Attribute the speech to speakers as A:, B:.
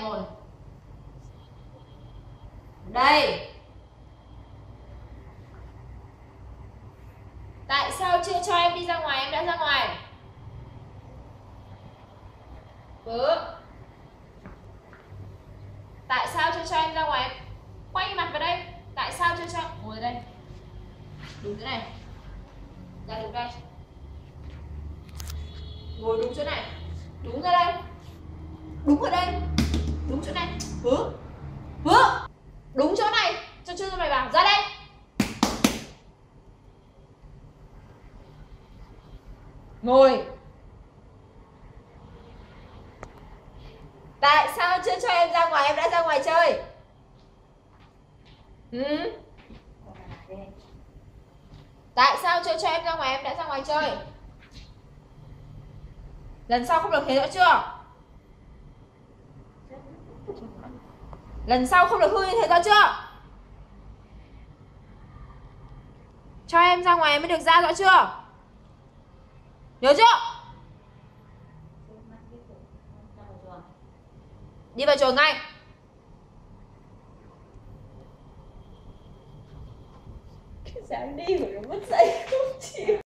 A: này đây. Tại sao chưa cho em đi ra ngoài? Em đã ra ngoài. Vớ tại sao chưa cho em ra ngoài? Em quay mặt vào đây. Tại sao chưa cho? Ngồi đây. Đúng thế này. Ra đúng đây. Ngồi đúng chỗ này. Đúng ra đây. Đúng ở đây. Hứa. Hứa. Đúng chỗ này. Cho chưa mày vào Ra đây. Ngồi. Tại sao chưa cho em ra ngoài? Em đã ra ngoài chơi. Ừ? Tại sao chưa cho em ra ngoài? Em đã ra ngoài chơi. Lần sau không được thế nữa chưa? Lần sau không được hư như thế rõ chưa Cho em ra ngoài mới được ra rõ chưa? Nhớ chưa? Đi vào chuồng ngay.
B: Sáng đi rồi nó mất dậy không chịu.